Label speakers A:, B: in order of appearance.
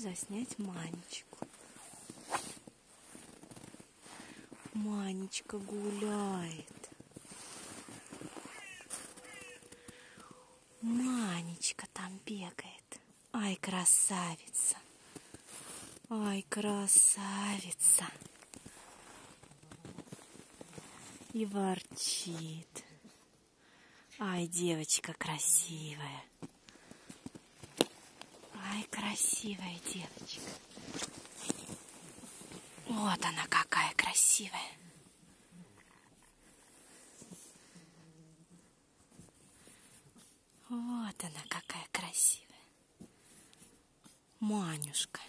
A: заснять Манечку. Манечка гуляет. Манечка там бегает. Ай, красавица. Ай, красавица. И ворчит. Ай, девочка красивая. Красивая девочка. Вот она какая красивая. Вот она какая красивая. Манюшка.